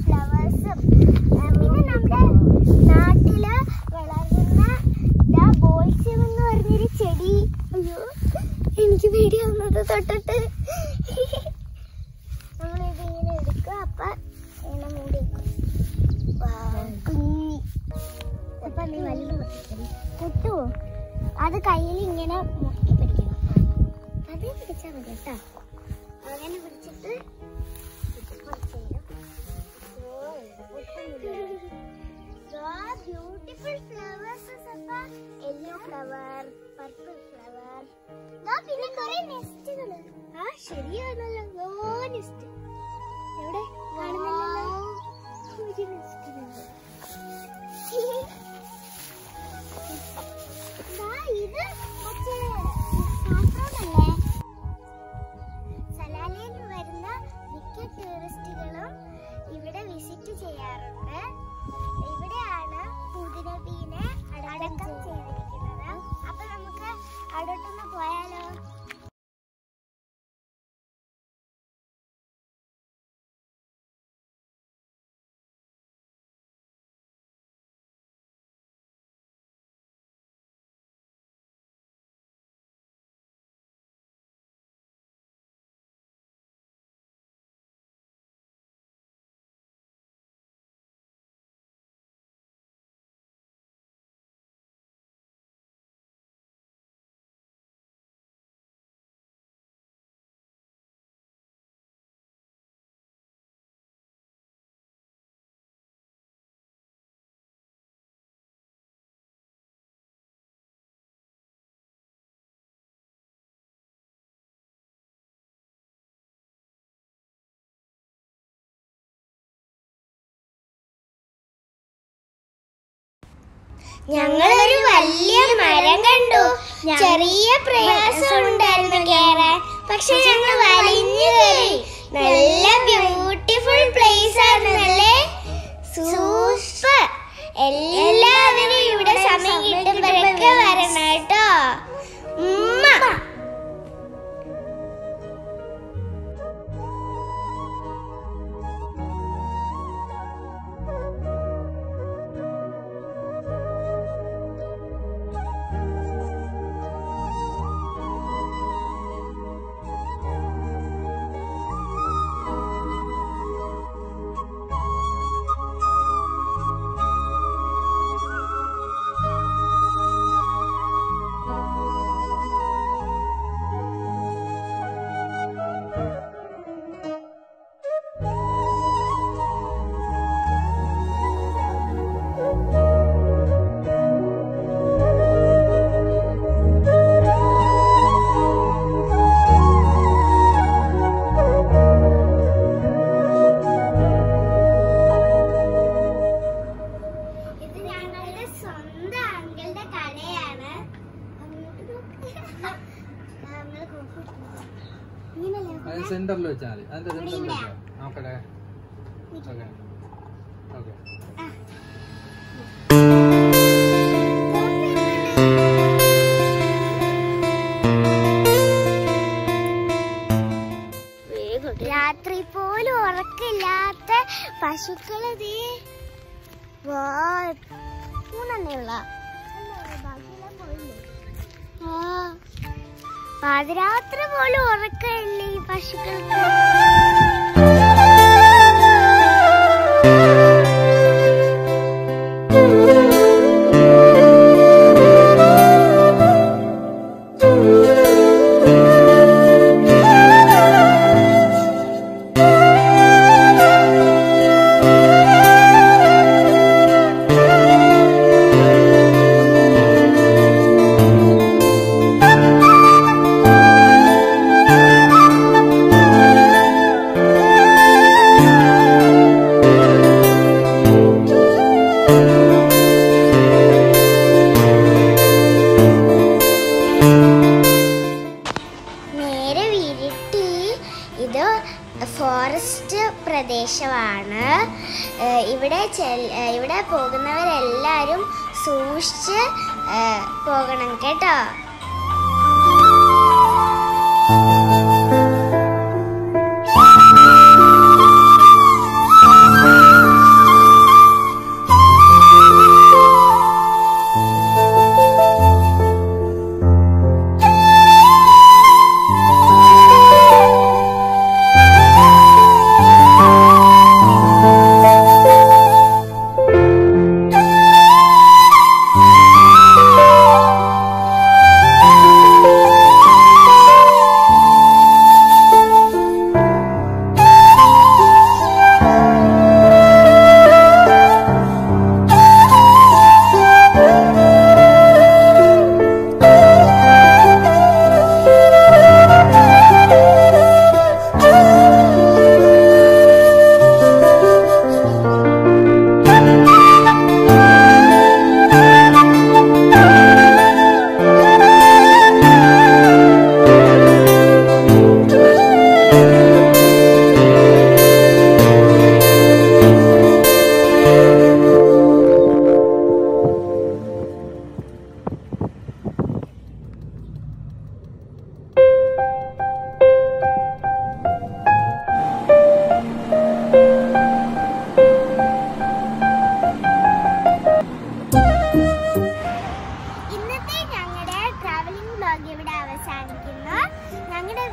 ഫ്ലവേഴ്സും പിന്നെ നാട്ടിൽ വളരുന്ന എന്ന് ചെടി. അയ്യോ എനിക്ക് കുഞ്ഞി. അത് കയ്യിൽ ഇങ്ങനെ മുക്കി പിടിക്കണം. അത് പിടിച്ചാൽ മതി കേട്ടോ. അങ്ങനെ പിടിച്ചിട്ട് ശരിയാണല്ലോ നെസ്റ്റ് എവിടെ കാണുന്നില്ലല്ലോ ഞങ്ങളൊരു വലിയ മരം കണ്ടു. ചെറിയ പ്രയാസം ഉണ്ടായിരുന്നു കേറാൻ. പക്ഷെ ഞങ്ങൾ വലിഞ്ഞു കയറി. നല്ല ബ്യൂട്ടിഫുൾ പ്ലേസ് ആണല്ലേ സൂപ്പർ എല്ലാവരും ഇവിടെ സമയം കിട്ടുമ്പോഴൊക്കെ വരണം കേട്ടോ. സെന്ററിൽ വെച്ചാൽ മതി. അതിന്റെ സെന്ററിൽ വെച്ചാൽ നോക്കട്ടെ ഓക്കെ. ഓക്കെ. ആ. രാത്രി പോലും ഉറക്കില്ലാത്ത പശുക്കൾ ദേ. വാ, മൂന്നെണ്ണേ ഉള്ള. പാതിരാത്രി പോലും ഉറക്കമില്ല ഈ പശുക്കൾക്ക്. പോകുന്നവരെല്ലാവരും സൂക്ഷിച്ച് പോകണം കേട്ടോ.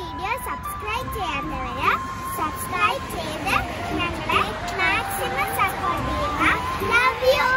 വീഡിയോ സബ്സ്ക്രൈബ് ചെയ്യാത്തവര് സബ്സ്ക്രൈബ് ചെയ്ത് ഞങ്ങളെ മാക്സിമം സപ്പോർട്ട് ചെയ്യുക. Love you